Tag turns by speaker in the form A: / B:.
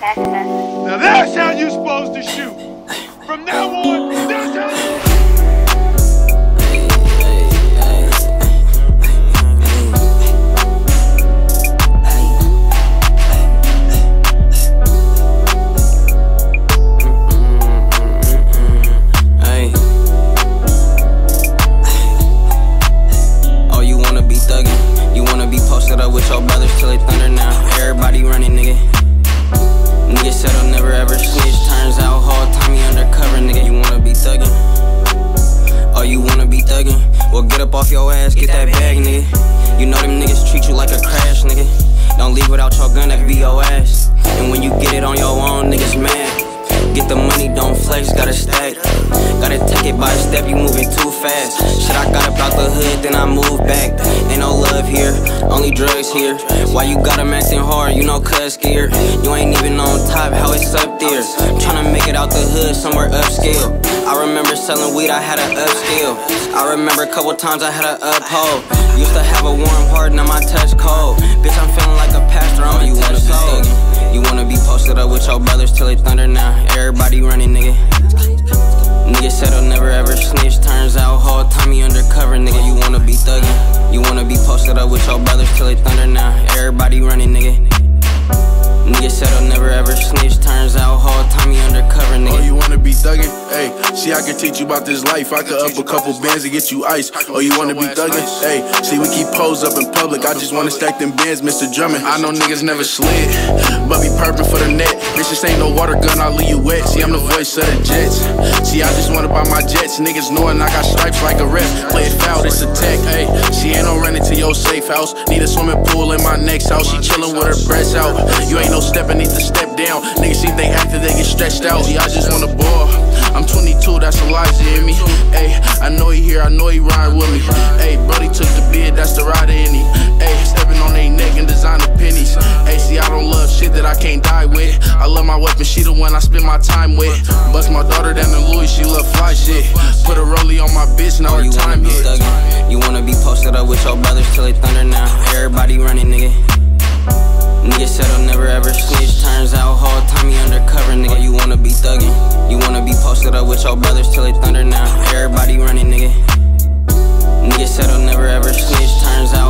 A: Now that's how you're supposed to shoot. From now on,
B: up off your ass, get that bag, nigga. You know them niggas treat you like a crash, nigga. Don't leave without your gun, that be your ass. And when you get it on your own, niggas mad. Get the money, don't flex, gotta stack. Gotta take it by step, you moving too fast. Shit, I got up out the hood, then I moved back. Ain't no love here, only drugs here. Why you got 'em acting hard, you know, cuz scared. You ain't even on top, how it's up there. Tryna make it out the hood, somewhere upscale. I remember selling weed, I had a upscale. I remember a couple times I had a uphold. Used to have a warm heart, now my touch cold. Bitch, I'm feeling like a pastor, I'm
C: Oh,
B: a touch soul. You wanna be posted up with your brothers till they thunder now. Everybody running, nigga. Nigga said I'll never ever snitch. Turns out whole he undercover, nigga. You wanna be thuggin'? You wanna be posted up with your brothers till they thunder now. Everybody running, nigga. Nigga said I'll never ever snitch. Turns out
C: thuggin'? Hey, see, I can teach you about this life. I could up a couple bands and get you ice. Oh, you wanna be thuggin'? Hey, see, we keep pose up in public. I just wanna stack them bands, Mr. Drummond. I know niggas never slid, but be purping for the net. Bitch, this ain't no water gun, I'll leave you wet. See, I'm the voice of the Jets. See, I just wanna buy my jets. Niggas knowin' I got stripes like a rep. Play it foul, it's a tech. Hey, she ain't no running house. Need a swimming pool in my next house. She chillin' with her breasts out. You ain't no stepping, need to step down. Niggas see they after they get stretched out. See, I just wanna ball. I'm 22, that's Elijah in me. Hey, I know he here, I know he ride with me. Hey, Brody took the bid, that's the rider in him. Hey, stepping on they neck and designer pennies. Hey, see, I don't love shit that I can't die with. I love my weapon, she the one I spend my time with. Bust my daughter down in Louis, she love fly shit. Put a rollie on my bitch, now
B: Oh,
C: her
B: you wanna
C: time
B: be
C: hit.
B: You wanna be posted up with your brothers till they thunder Running, nigga. Nigga said I'll never ever snitch. Turns out whole time he undercover, nigga. Oh, you wanna be thuggin'? You wanna be posted up with your brothers till they thunder now. Everybody running, nigga. Nigga said I'll never ever snitch. Turns out